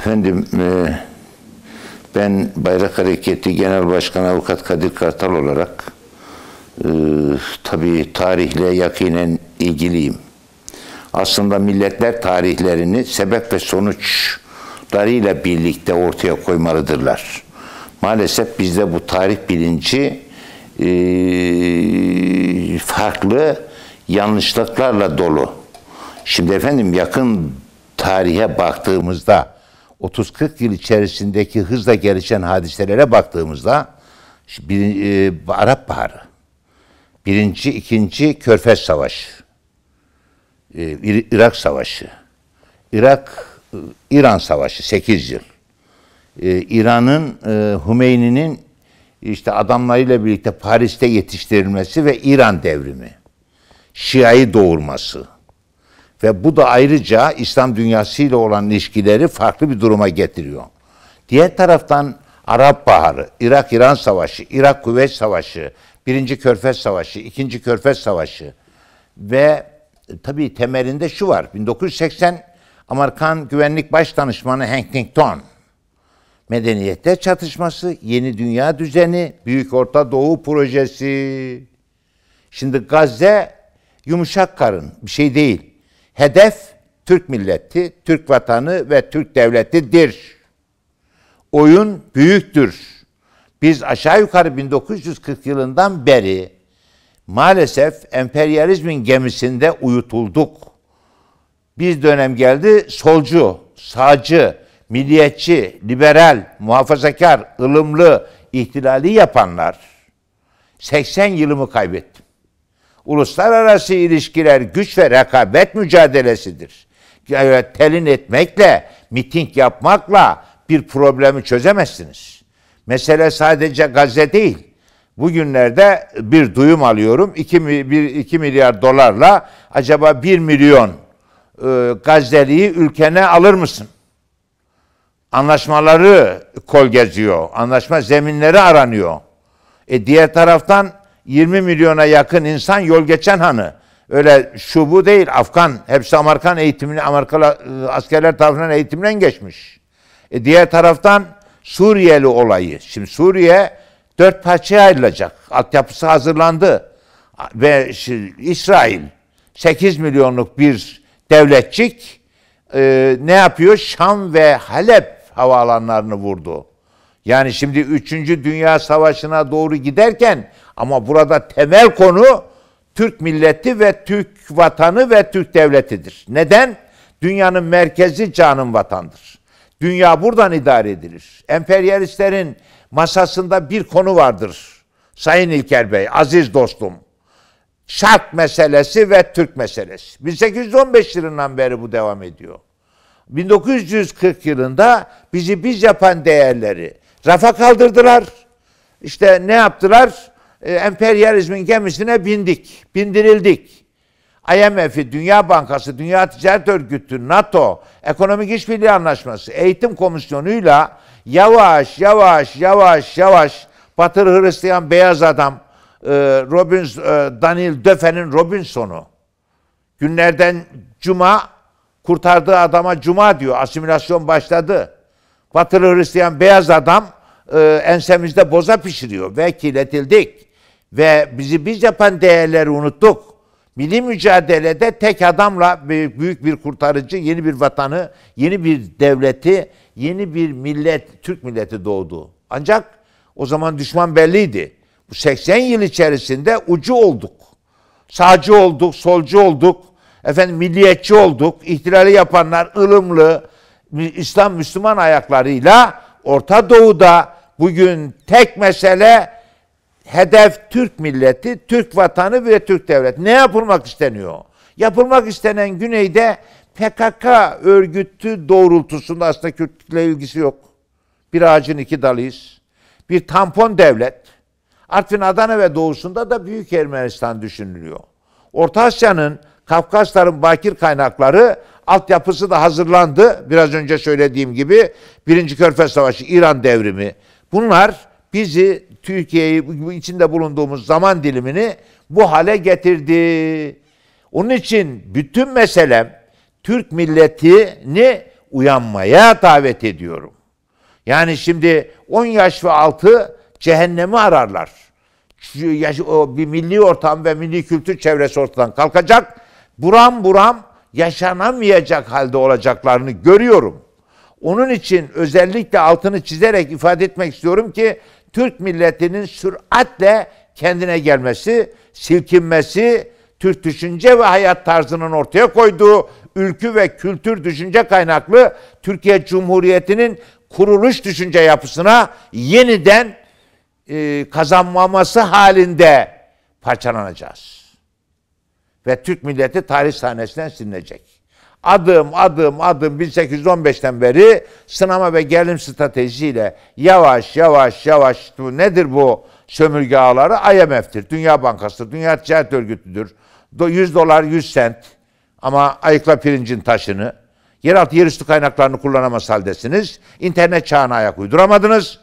Efendim e, ben Bayrak Hareketi Genel Başkanı Avukat Kadir Kartal olarak e, tabii tarihle yakinen ilgiliyim. Aslında milletler tarihlerini sebep ve sonuçlarıyla birlikte ortaya koymalıdırlar. Maalesef bizde bu tarih bilinci e, farklı yanlışlıklarla dolu. Şimdi efendim yakın tarihe baktığımızda 30-40 yıl içerisindeki hızla gelişen hadiselere baktığımızda bir, e, Arap Baharı, birinci, ikinci Körfez Savaşı, e, Irak Savaşı, Irak, e, İran Savaşı 8 yıl, e, İran'ın e, Hümeyni'nin işte adamlarıyla birlikte Paris'te yetiştirilmesi ve İran devrimi, Şia'yı doğurması, ve bu da ayrıca İslam dünyasıyla olan ilişkileri farklı bir duruma getiriyor. Diğer taraftan Arap Baharı, Irak-İran Savaşı, Irak-Kuveyt Savaşı, Birinci Körfez Savaşı, İkinci Körfez Savaşı ve e, tabii temelinde şu var. 1980 Amerikan Güvenlik Baş Danışmanı Huntington medeniyetler çatışması, yeni dünya düzeni, Büyük Orta Doğu projesi. Şimdi Gazze yumuşak karın bir şey değil. Hedef Türk milleti, Türk vatanı ve Türk devletidir. Oyun büyüktür. Biz aşağı yukarı 1940 yılından beri maalesef emperyalizmin gemisinde uyutulduk. Bir dönem geldi solcu, sağcı, milliyetçi, liberal, muhafazakar, ılımlı, ihtilali yapanlar 80 yılımı kaybettim. Uluslararası ilişkiler güç ve rekabet mücadelesidir. Evet, telin etmekle, miting yapmakla bir problemi çözemezsiniz. Mesele sadece Gazze değil. Bugünlerde bir duyum alıyorum. 2, 2 milyar dolarla acaba 1 milyon e, Gazze'liyi ülkene alır mısın? Anlaşmaları kol geziyor. Anlaşma zeminleri aranıyor. E diğer taraftan 20 milyona yakın insan yol geçen hanı. Öyle şu bu değil. Afgan hepsi Amerikan eğitimini Amerikalı e, askerler tarafından eğitimden geçmiş. E diğer taraftan Suriyeli olayı. Şimdi Suriye dört parçaya ayrılacak. Altyapısı hazırlandı. Ve İsrail 8 milyonluk bir devletçik e, ne yapıyor? Şam ve Halep havaalanlarını vurdu. Yani şimdi 3. Dünya Savaşı'na doğru giderken ama burada temel konu Türk milleti ve Türk vatanı ve Türk devletidir. Neden? Dünyanın merkezi canım vatandır. Dünya buradan idare edilir. Emperyalistlerin masasında bir konu vardır. Sayın İlker Bey, aziz dostum. Şark meselesi ve Türk meselesi. 1815 yılından beri bu devam ediyor. 1940 yılında bizi biz yapan değerleri rafa kaldırdılar. İşte ne yaptılar? E, emperyalizmin gemisine bindik, bindirildik. IMF'i, Dünya Bankası, Dünya Ticaret Örgütü, NATO, Ekonomik İşbirliği Anlaşması, Eğitim Komisyonu'yla yavaş yavaş yavaş yavaş Batılı Hristiyan beyaz adam e, e, Daniel Döfe'nin Robinson'u günlerden cuma kurtardığı adama cuma diyor. Asimilasyon başladı. Batılı Hristiyan beyaz adam e, ensemizde boza pişiriyor ve kirletildik. Ve bizi biz yapan değerleri unuttuk. Milli mücadelede tek adamla büyük bir kurtarıcı, yeni bir vatanı, yeni bir devleti, yeni bir millet, Türk milleti doğdu. Ancak o zaman düşman belliydi. Bu 80 yıl içerisinde ucu olduk. Sağcı olduk, solcu olduk, efendim milliyetçi olduk. İhtilali yapanlar ılımlı, İslam Müslüman ayaklarıyla Orta Doğu'da bugün tek mesele hedef Türk milleti, Türk vatanı ve Türk devleti. Ne yapılmak isteniyor? Yapılmak istenen güneyde PKK örgütü doğrultusunda aslında Kürtlükle ilgisi yok. Bir ağacın iki dalıyız. Bir tampon devlet. Artvin, Adana ve doğusunda da Büyük Ermenistan düşünülüyor. Orta Asya'nın, Kafkasların bakir kaynakları altyapısı da hazırlandı. Biraz önce söylediğim gibi Birinci Körfez Savaşı, İran devrimi. Bunlar bizi Türkiye'yi içinde bulunduğumuz zaman dilimini bu hale getirdi. Onun için bütün meselem Türk milletini uyanmaya davet ediyorum. Yani şimdi 10 yaş ve altı cehennemi ararlar. O bir milli ortam ve milli kültür çevresi ortadan kalkacak. Buram buram yaşanamayacak halde olacaklarını görüyorum. Onun için özellikle altını çizerek ifade etmek istiyorum ki Türk milletinin süratle kendine gelmesi, silkinmesi, Türk düşünce ve hayat tarzının ortaya koyduğu ülkü ve kültür düşünce kaynaklı Türkiye Cumhuriyeti'nin kuruluş düşünce yapısına yeniden e, kazanmaması halinde parçalanacağız. Ve Türk milleti tarih sahnesinden silinecek. Adım adım adım 1815'ten beri sınama ve gerilim stratejisiyle yavaş yavaş yavaş bu nedir bu sömürge ağları? IMF'tir, Dünya Bankası'dır, Dünya Ticaret Örgütü'dür. Do- 100 dolar 100 sent ama ayıkla pirincin taşını, yeraltı yerüstü kaynaklarını kullanamaz haldesiniz. İnternet çağına ayak uyduramadınız.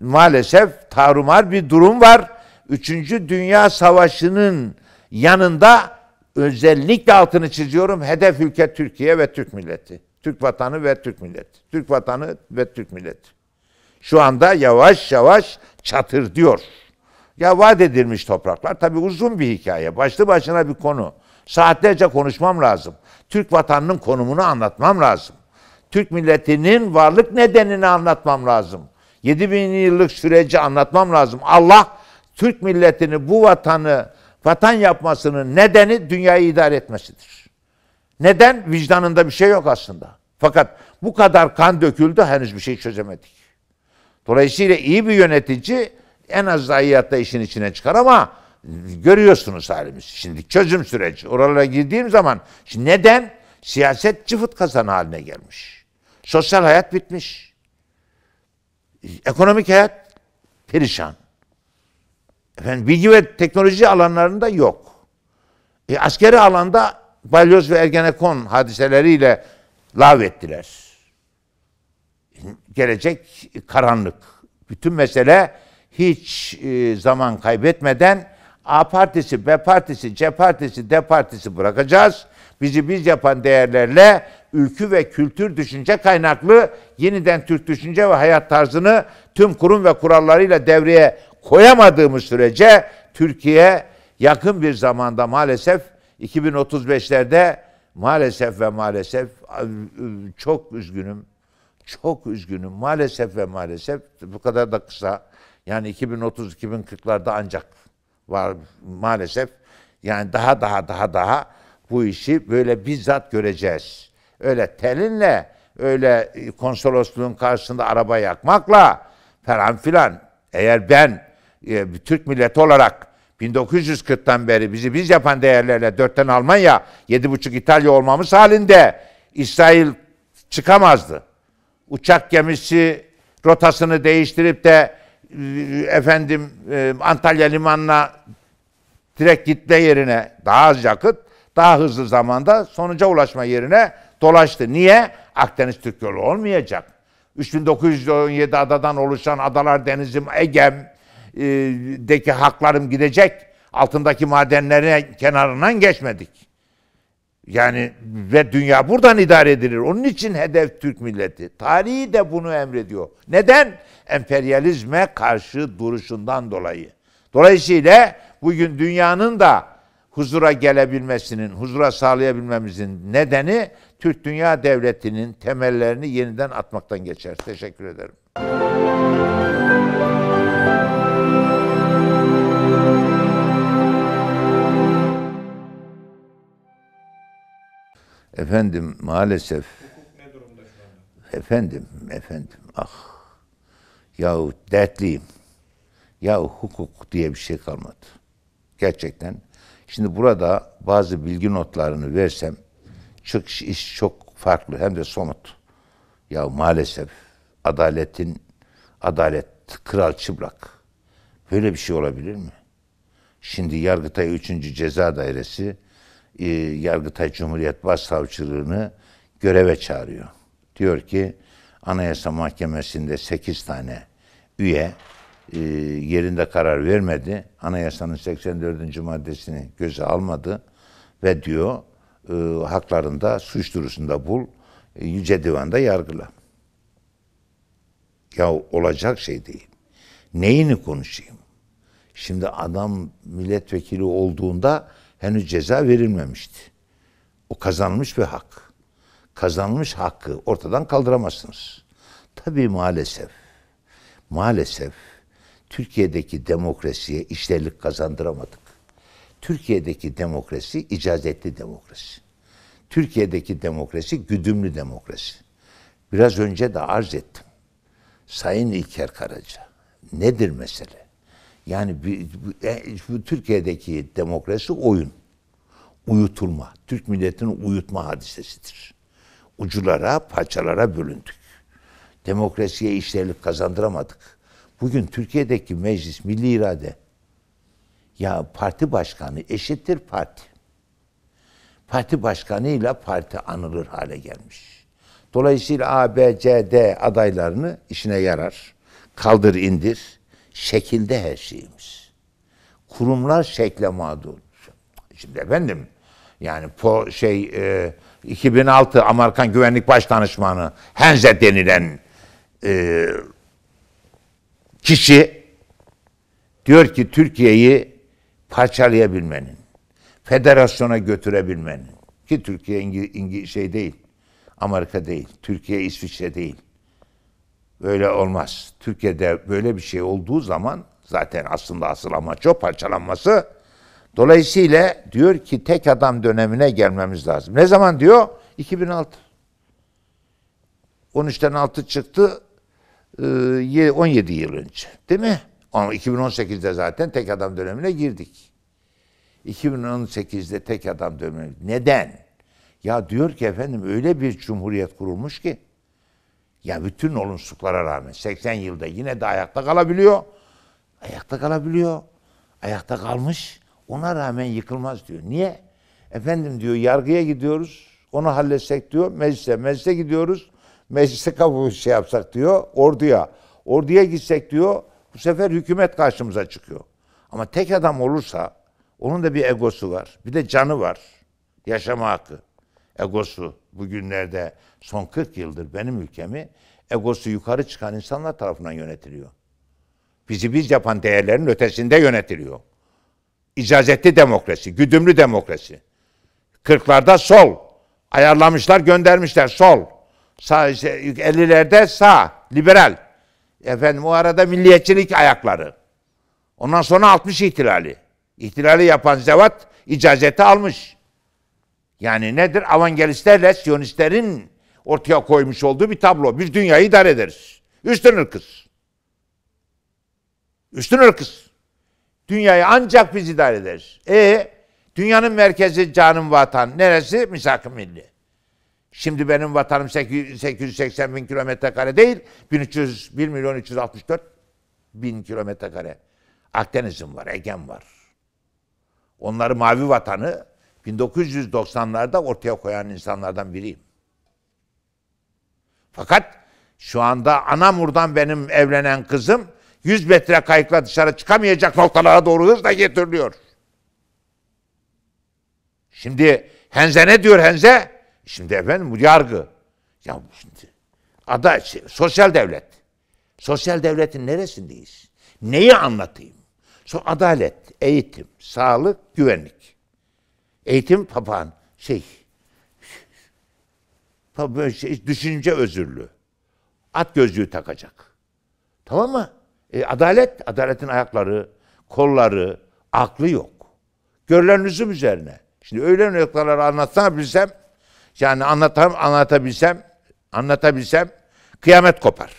Maalesef tarumar bir durum var. Üçüncü Dünya Savaşı'nın yanında özellikle altını çiziyorum. Hedef ülke Türkiye ve Türk milleti. Türk vatanı ve Türk milleti. Türk vatanı ve Türk milleti. Şu anda yavaş yavaş çatır diyor. Ya vaat edilmiş topraklar tabii uzun bir hikaye. Başlı başına bir konu. Saatlerce konuşmam lazım. Türk vatanının konumunu anlatmam lazım. Türk milletinin varlık nedenini anlatmam lazım. 7000 yıllık süreci anlatmam lazım. Allah Türk milletini bu vatanı vatan yapmasının nedeni dünyayı idare etmesidir. Neden? Vicdanında bir şey yok aslında. Fakat bu kadar kan döküldü henüz bir şey çözemedik. Dolayısıyla iyi bir yönetici en az zayiatta işin içine çıkar ama görüyorsunuz halimiz. Şimdi çözüm süreci. Oralara girdiğim zaman şimdi neden? Siyaset cıfıt kazanı haline gelmiş. Sosyal hayat bitmiş. Ekonomik hayat perişan. Efendim bilgi ve teknoloji alanlarında yok. E, askeri alanda balyoz ve ergenekon hadiseleriyle lağvettiler. Gelecek karanlık. Bütün mesele hiç e, zaman kaybetmeden A partisi, B partisi, C partisi, D partisi bırakacağız. Bizi biz yapan değerlerle ülkü ve kültür düşünce kaynaklı yeniden Türk düşünce ve hayat tarzını tüm kurum ve kurallarıyla devreye koyamadığımız sürece Türkiye yakın bir zamanda maalesef 2035'lerde maalesef ve maalesef çok üzgünüm. Çok üzgünüm. Maalesef ve maalesef bu kadar da kısa. Yani 2030-2040'larda ancak var maalesef. Yani daha daha daha daha bu işi böyle bizzat göreceğiz. Öyle telinle, öyle konsolosluğun karşısında araba yakmakla falan filan. Eğer ben Türk milleti olarak 1940'tan beri bizi biz yapan değerlerle dörtten Almanya, yedi buçuk İtalya olmamız halinde İsrail çıkamazdı. Uçak gemisi rotasını değiştirip de e, efendim e, Antalya limanına direkt gitme yerine daha az yakıt, daha hızlı zamanda sonuca ulaşma yerine dolaştı. Niye? Akdeniz Türk yolu olmayacak. 3917 adadan oluşan adalar denizim Egem e, deki haklarım gidecek. Altındaki madenlerin kenarından geçmedik. Yani ve dünya buradan idare edilir. Onun için hedef Türk milleti. Tarihi de bunu emrediyor. Neden? Emperyalizme karşı duruşundan dolayı. Dolayısıyla bugün dünyanın da huzura gelebilmesinin, huzura sağlayabilmemizin nedeni Türk Dünya Devleti'nin temellerini yeniden atmaktan geçer. Teşekkür ederim. Efendim maalesef? Efendim, efendim, ah. Yahu dertliyim. Yahu hukuk diye bir şey kalmadı. Gerçekten. Şimdi burada bazı bilgi notlarını versem çok iş çok farklı hem de somut. Ya maalesef adaletin adalet kral çıplak. Böyle bir şey olabilir mi? Şimdi Yargıtay 3. Ceza Dairesi e, Yargıtay Cumhuriyet Başsavcılığını göreve çağırıyor. Diyor ki Anayasa Mahkemesi'nde 8 tane üye e, yerinde karar vermedi. Anayasanın 84. maddesini göze almadı ve diyor e, haklarında suç duyurusunda bul. E, Yüce Divan'da yargıla. Ya olacak şey değil. Neyini konuşayım? Şimdi adam milletvekili olduğunda henüz ceza verilmemişti. O kazanmış bir hak. Kazanmış hakkı ortadan kaldıramazsınız. Tabii maalesef, maalesef Türkiye'deki demokrasiye işlerlik kazandıramadık. Türkiye'deki demokrasi icazetli demokrasi. Türkiye'deki demokrasi güdümlü demokrasi. Biraz önce de arz ettim. Sayın İlker Karaca, nedir mesele? Yani bu, e, bu Türkiye'deki demokrasi oyun, uyutulma, Türk milletinin uyutma hadisesidir. Uculara, parçalara bölündük. Demokrasiye işlerlik kazandıramadık. Bugün Türkiye'deki meclis, milli irade, ya parti başkanı eşittir parti. Parti başkanıyla parti anılır hale gelmiş. Dolayısıyla A, B, C, D adaylarını işine yarar. Kaldır indir. Şekilde her şeyimiz. Kurumlar şekle mağdur. Şimdi efendim yani po, şey e, 2006 Amerikan Güvenlik Başdanışmanı Henze denilen e, kişi diyor ki Türkiye'yi parçalayabilmenin, federasyona götürebilmenin ki Türkiye İngi, İngi, şey değil, Amerika değil, Türkiye İsviçre değil. Böyle olmaz. Türkiye'de böyle bir şey olduğu zaman zaten aslında asıl amaç o parçalanması. Dolayısıyla diyor ki tek adam dönemine gelmemiz lazım. Ne zaman diyor? 2006. 13'ten 6 çıktı 17 yıl önce. Değil mi? Ama 2018'de zaten tek adam dönemine girdik. 2018'de tek adam dönemi. Neden? Ya diyor ki efendim öyle bir cumhuriyet kurulmuş ki ya bütün olumsuzluklara rağmen 80 yılda yine de ayakta kalabiliyor. Ayakta kalabiliyor. Ayakta kalmış. Ona rağmen yıkılmaz diyor. Niye? Efendim diyor yargıya gidiyoruz. Onu halletsek diyor. Meclise. Meclise gidiyoruz. Meclise kabul şey yapsak diyor. Orduya. Orduya gitsek diyor. Bu sefer hükümet karşımıza çıkıyor. Ama tek adam olursa onun da bir egosu var. Bir de canı var. Yaşama hakkı. Egosu bugünlerde son 40 yıldır benim ülkemi egosu yukarı çıkan insanlar tarafından yönetiliyor. Bizi biz yapan değerlerin ötesinde yönetiliyor. İcazetli demokrasi, güdümlü demokrasi. Kırklarda sol. Ayarlamışlar, göndermişler sol. Sağ, işte, 50'lerde sağ, liberal. Efendim o arada milliyetçilik ayakları. Ondan sonra 60 ihtilali. İhtilali yapan zevat icazeti almış. Yani nedir? Avangelistlerle Siyonistlerin ortaya koymuş olduğu bir tablo. Bir dünyayı idare ederiz. Üstün ırkız. Üstün ırkız. Dünyayı ancak biz idare ederiz. E dünyanın merkezi canım vatan. Neresi? Misak-ı milli. Şimdi benim vatanım 880 bin kilometre kare değil, 1300, 1 milyon 364 bin kilometre kare. Akdeniz'im var, Ege'm var. Onları mavi vatanı 1990'larda ortaya koyan insanlardan biriyim. Fakat şu anda Anamur'dan benim evlenen kızım 100 metre kayıkla dışarı çıkamayacak noktalara doğru hızla getiriliyor. Şimdi Henze ne diyor Henze? Şimdi efendim bu yargı. Ya şimdi ada şey, sosyal devlet. Sosyal devletin neresindeyiz? Neyi anlatayım? So, adalet, eğitim, sağlık, güvenlik. Eğitim papağan şey, şey düşünce özürlü. At gözlüğü takacak. Tamam mı? E, adalet, adaletin ayakları, kolları, aklı yok. Görülen lüzum üzerine. Şimdi öyle noktaları anlatsana bilsem yani anlatam, anlatabilsem, anlatabilsem kıyamet kopar.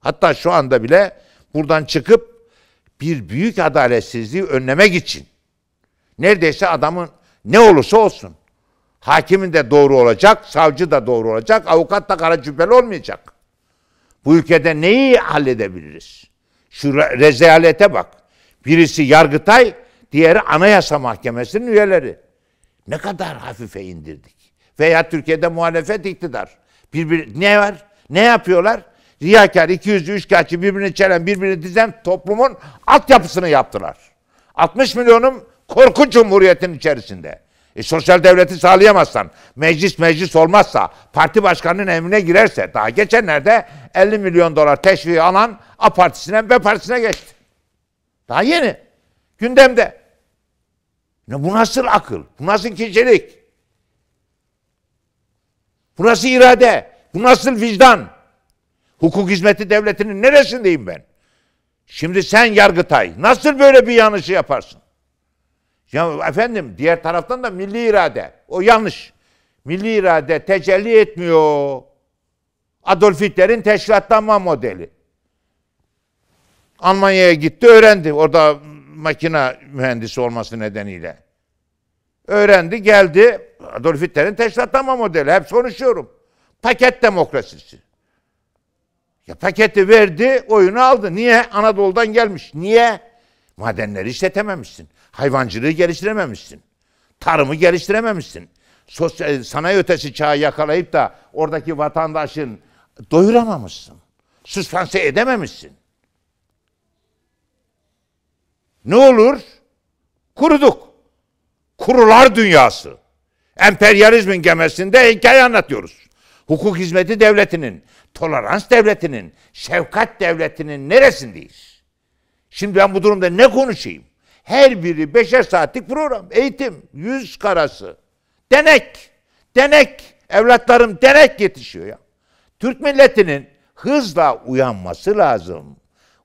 Hatta şu anda bile buradan çıkıp bir büyük adaletsizliği önlemek için neredeyse adamın ne olursa olsun hakimin de doğru olacak, savcı da doğru olacak, avukat da kara cübbeli olmayacak. Bu ülkede neyi halledebiliriz? Şu rezalete bak. Birisi Yargıtay, diğeri Anayasa Mahkemesi'nin üyeleri. Ne kadar hafife indirdik veya Türkiye'de muhalefet iktidar. Birbir, ne var? Ne yapıyorlar? Riyakar, iki yüzlü, üçkağıtçı, birbirini çelen, birbirini dizen toplumun altyapısını yaptılar. 60 milyonum korku cumhuriyetin içerisinde. E, sosyal devleti sağlayamazsan, meclis meclis olmazsa, parti başkanının emrine girerse, daha geçenlerde 50 milyon dolar teşviği alan A partisine B partisine geçti. Daha yeni. Gündemde. Ne bu nasıl akıl? Bu nasıl kişilik? Bu nasıl irade? Bu nasıl vicdan? Hukuk hizmeti devletinin neresindeyim ben? Şimdi sen Yargıtay nasıl böyle bir yanlışı yaparsın? Ya efendim diğer taraftan da milli irade. O yanlış. Milli irade tecelli etmiyor. Adolf Hitler'in teşkilatlanma modeli. Almanya'ya gitti öğrendi. Orada makine mühendisi olması nedeniyle. Öğrendi geldi. Adolf Hitler'in teşkilatlanma modeli. Hep konuşuyorum. Paket demokrasisi. Ya paketi verdi, oyunu aldı. Niye? Anadolu'dan gelmiş. Niye? Madenleri işletememişsin. Hayvancılığı geliştirememişsin. Tarımı geliştirememişsin. Sosyal, sanayi ötesi çağı yakalayıp da oradaki vatandaşın doyuramamışsın. Süspanse edememişsin. Ne olur? Kuruduk. Kurular dünyası. Emperyalizmin gemesinde hikaye anlatıyoruz. Hukuk hizmeti devletinin, tolerans devletinin, şefkat devletinin neresindeyiz? Şimdi ben bu durumda ne konuşayım? Her biri beşer saatlik program. Eğitim, yüz karası. Denek, denek. Evlatlarım denek yetişiyor ya. Türk milletinin hızla uyanması lazım.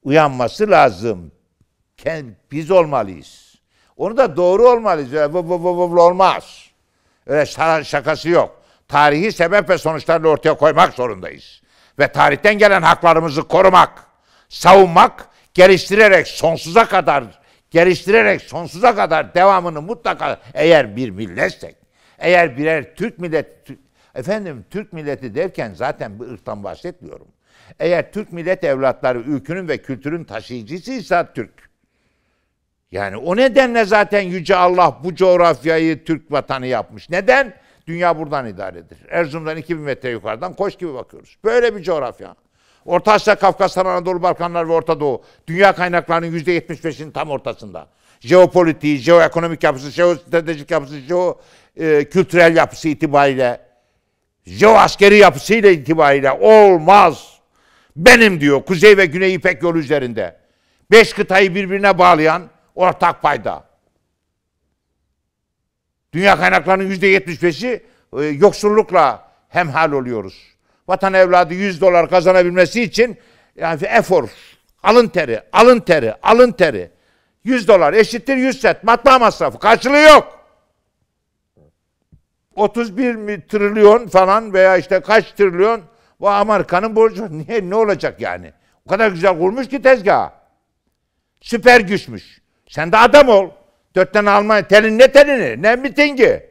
Uyanması lazım. Biz olmalıyız. Onu da doğru olmalıyız. Öyle vı vı vı olmaz. Öyle şakası yok. Tarihi sebep ve sonuçlarla ortaya koymak zorundayız. Ve tarihten gelen haklarımızı korumak, savunmak, geliştirerek sonsuza kadar geliştirerek sonsuza kadar devamını mutlaka eğer bir milletsek, eğer birer Türk milleti, efendim Türk milleti derken zaten bir ırktan bahsetmiyorum. Eğer Türk millet evlatları ülkünün ve kültürün taşıyıcısıysa Türk. Yani o nedenle zaten Yüce Allah bu coğrafyayı Türk vatanı yapmış. Neden? Dünya buradan idaredir. Erzurum'dan 2000 metre yukarıdan koş gibi bakıyoruz. Böyle bir coğrafya. Orta Asya, Kafkaslar, Anadolu, Balkanlar ve Orta Doğu. Dünya kaynaklarının yüzde 75'inin tam ortasında. Jeopolitiği, jeoekonomik yapısı, jeostratejik yapısı, jeo e, kültürel yapısı itibariyle, jeoaskeri yapısıyla itibariyle olmaz. Benim diyor Kuzey ve Güney İpek yolu üzerinde. Beş kıtayı birbirine bağlayan ortak payda. Dünya kaynaklarının yüzde yetmiş beşi e, yoksullukla hemhal oluyoruz. Vatan evladı 100 dolar kazanabilmesi için yani efor, alın teri, alın teri, alın teri. 100 dolar eşittir 100 set matbaa masrafı. Karşılığı yok. 31 trilyon falan veya işte kaç trilyon bu Amerika'nın borcu. Niye, ne olacak yani? O kadar güzel kurmuş ki tezgah. Süper güçmüş. Sen de adam ol. Dört tane Almanya. Telin ne telini? Ne mitingi?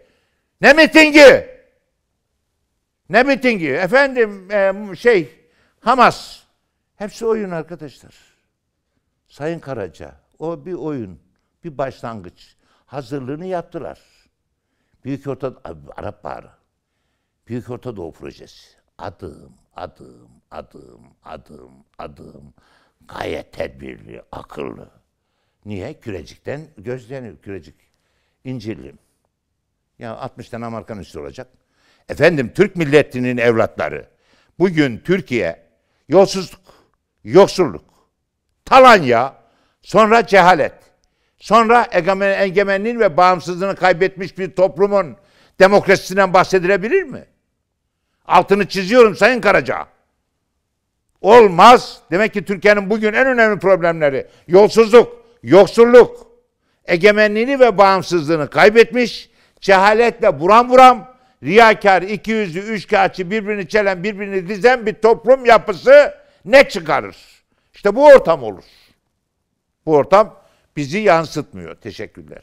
Ne mitingi? Ne mitingi? Efendim e, şey Hamas. Hepsi oyun arkadaşlar. Sayın Karaca o bir oyun. Bir başlangıç. Hazırlığını yaptılar. Büyük Orta Arap Baharı. Büyük Orta Doğu Projesi. Adım, adım, adım, adım, adım. Gayet tedbirli, akıllı. Niye? Kürecikten gözleniyor. Kürecik. İncirlim. Ya 60 tane Amerikan üstü olacak. Efendim Türk milletinin evlatları. Bugün Türkiye yolsuzluk, yoksulluk, talanya, sonra cehalet, sonra egemen, egemenliğin ve bağımsızlığını kaybetmiş bir toplumun demokrasisinden bahsedilebilir mi? Altını çiziyorum Sayın Karaca. Olmaz. Demek ki Türkiye'nin bugün en önemli problemleri yolsuzluk, yoksulluk, egemenliğini ve bağımsızlığını kaybetmiş, cehaletle buram buram, riyakar, iki yüzlü, üçkağıtçı, birbirini çelen, birbirini dizen bir toplum yapısı ne çıkarır? İşte bu ortam olur. Bu ortam bizi yansıtmıyor. Teşekkürler.